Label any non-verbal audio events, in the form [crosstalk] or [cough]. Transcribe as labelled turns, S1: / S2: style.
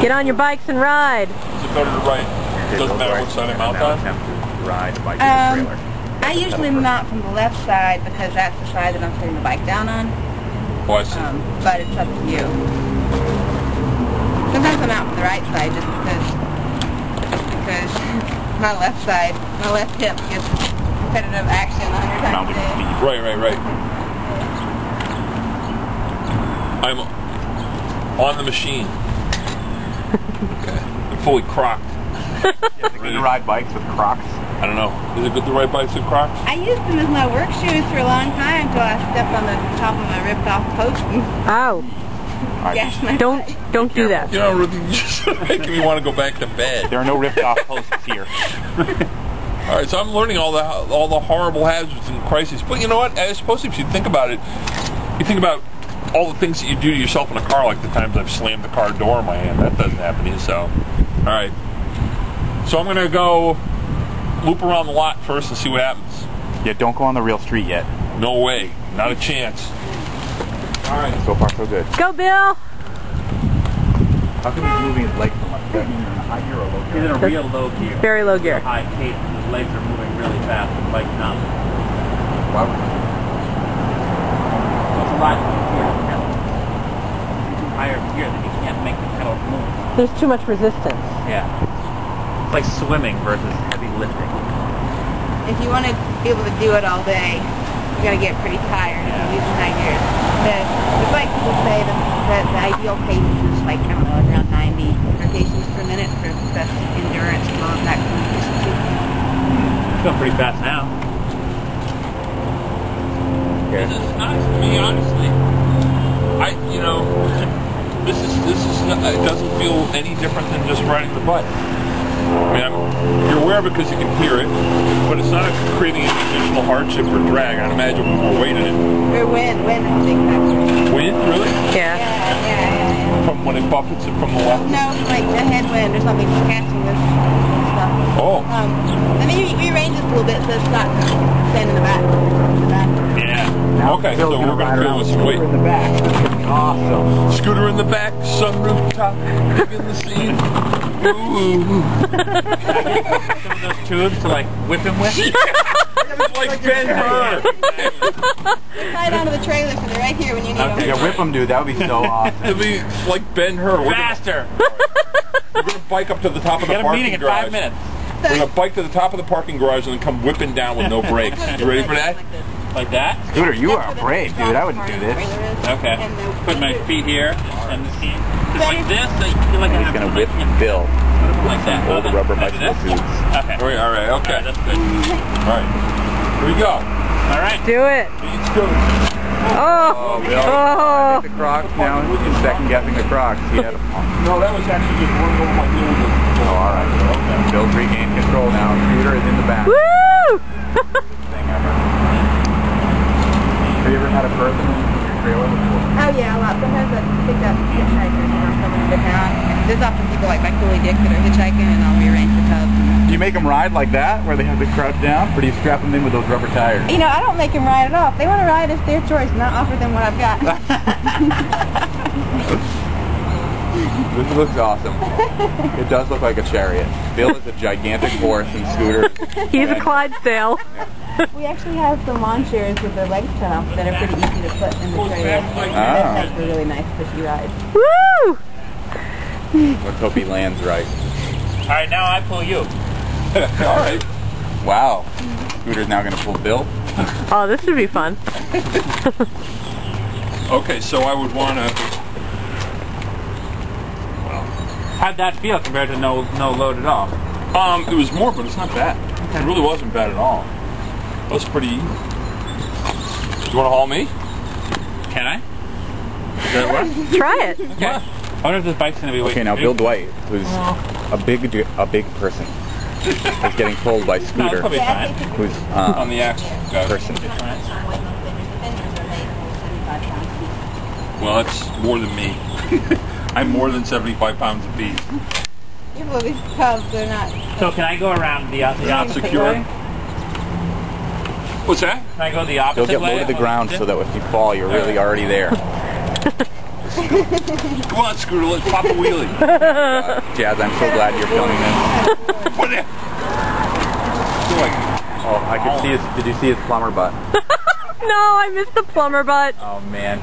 S1: Get on your bikes and ride.
S2: Is it better to ride? It doesn't matter which side I mount on?
S3: Ride the bike
S4: Um,
S3: to the trailer.
S4: I usually mount from the left side because that's the side that I'm putting the bike down on.
S2: Oh, I see.
S4: Um, but it's up to you. Sometimes I mount from the right side just because because [laughs] my left side, my left hip gets competitive action a hundred times a day.
S2: Right, right, right. [laughs] I'm on the machine. Okay. I'm fully crocked.
S3: Is it good to ride bikes with Crocs?
S2: I don't know. Is it good to ride bikes with Crocs?
S4: I used them as my work shoes for a long time until I stepped on the top of a ripped off post and
S1: Ow.
S3: Alright,
S4: gashed my
S1: Don't don't do that.
S2: You know, you're just making me want to go back to bed.
S3: There are no ripped off posts here. [laughs]
S2: All right, so I'm learning all the all the horrible hazards and crises. But you know what? I suppose if you think about it, you think about all the things that you do to yourself in a car, like the times I've slammed the car door in my hand. That doesn't happen to you. So, all right. So I'm gonna go loop around the lot first and see what happens.
S3: Yeah, don't go on the real street yet.
S2: No way, not a chance. All right.
S3: So far, so good.
S1: Go, Bill.
S3: How come he's moving his legs so much? Does that mean in a high gear or low
S5: He's in a real low gear.
S1: Very low gear.
S5: High pace, and his legs are moving really fast. The bike's not.
S3: Wow.
S5: It's a lot easier to pedal. Higher gear, then you can't make the pedals move.
S1: There's too much resistance.
S5: Yeah. It's like swimming versus heavy lifting.
S4: if you want to be able to do it all day, you're going to get pretty tired if you're using high gears. The, the bike people say that, that the ideal pace is like, I don't know, around 90 rotations per minute for best endurance and long maximum efficiency.
S5: It's going pretty fast now.
S2: This is nice to me, honestly. I, you know, [laughs] this is this is not, it doesn't feel any different than just riding the bike. I mean, I'm, you're aware because you can hear it, but it's not creating any additional hardship or drag. I'd imagine with more weight in it.
S4: Or wind, wind is a big factor.
S2: Wind, really?
S1: Yeah.
S4: Yeah, yeah, yeah,
S2: From when it buffets it from the left?
S4: yeah. No, like a headwind or something catching this stuff.
S2: Oh,
S4: Um, I mean, we rearrange this a little bit so it's not standing in the back. In the back.
S2: yeah. Okay, so we're going to fill with some weight.
S3: in the back. This is gonna be awesome.
S2: Scooter in the back, sunroof top, digging the scene. Ooh.
S5: Some of those tubes to like whip him with.
S2: like Ben Hur.
S4: They're tied onto the trailer so they're right here when you need
S5: Okay.
S4: them.
S3: Yeah, whip him, dude. That would be so [laughs] awesome.
S2: It'll be like Ben Hur. We're
S5: Faster!
S2: we're gonna bike up to the top of the
S5: Got a
S2: parking
S5: meeting in
S2: garage.
S5: five minutes.
S2: We're gonna bike to the top of the parking garage and then come whipping down with no [laughs] brakes. You ready for that?
S4: Like this.
S5: Like that?
S3: Scooter, you are brave, dude. I wouldn't do this.
S4: the trailer is.
S5: Okay. Put my feet here and the seat. Just like this, so feel like I
S3: He's
S5: have
S3: gonna
S5: to
S3: whip
S5: like,
S3: Bill.
S5: like that.
S3: Old
S5: Okay.
S3: rubber
S5: Like
S3: bicycle
S5: this?
S3: boots.
S5: Okay.
S2: All right, all right, okay.
S5: Alright, that's good.
S2: All right. Here we go.
S5: All right.
S1: Do it.
S2: Let's.
S1: Oh.
S3: Bill.
S1: Oh.
S3: The Crocs now. He's second guessing the Crocs. He had a
S2: No, that was actually just one over my heel.
S3: Oh, all right. Okay. Bill's regained control now. Scooter is in the back.
S1: Woo!
S3: Thing ever. Have you ever had a person in your trailer before?
S4: Oh yeah, a lot. Pick up hitchhikers when I'm coming into. There's often people like my coolie dicks that are hitchhiking and I'll rearrange the tubs.
S3: Do you make them ride like that, where they have to crouch down, or do you strap them in with those rubber tires?
S4: You know, I don't make them ride at all. If they want to ride, it's their choice, and I offer them what I've got. [laughs] [laughs]
S3: This looks awesome. It does look like a chariot. Bill is a gigantic horse, and Scooter.
S1: He's a Clydesdale.
S4: We actually have some lawn chairs with their legs cut off that are pretty easy to put in the trailer.
S3: Ah.
S4: That makes a really nice pushy ride.
S1: Woo!
S3: Let's hope he lands right.
S5: All right, now I pull you. [laughs]
S2: All right.
S3: Wow. Scooter's now going to pull Bill.
S1: Oh, this should be fun. [laughs]
S2: Okay, so I would want to.
S5: How'd that feel compared to no no load at all?
S2: Um, it was more, but it's not bad. It really wasn't bad at all. It was pretty easy. You want to haul me?
S5: Can I? Does that work?
S1: Try it.
S5: Okay. I wonder if this bike's gonna be
S3: Okay, now Bill. Dwight, who's a big a big person, is getting pulled by [laughs]
S5: No,
S3: Scooter,
S5: probably fine.
S3: who's
S2: On
S3: uh,
S2: the axle.
S3: Person.
S2: Well, that's more than me. [laughs] I'm more than 75 pounds of beef.
S4: Well, these tubs, they're not...
S5: So can I go around the, uh, the
S2: Not
S5: opposite
S2: secure.
S5: Way?
S2: What's that?
S5: Can I go the opposite
S3: He'll
S5: opposite
S3: get
S5: way?
S3: low to the ground so that if you fall, you're really already there. [laughs]
S2: Come on, Scooter, let's pop a wheelie. [laughs]
S3: Jazz, I'm so glad you're filming this.
S2: What the?
S3: Oh, I could see his. Did you see his plumber butt? [laughs]
S1: No, I missed the plumber butt.
S3: Oh man.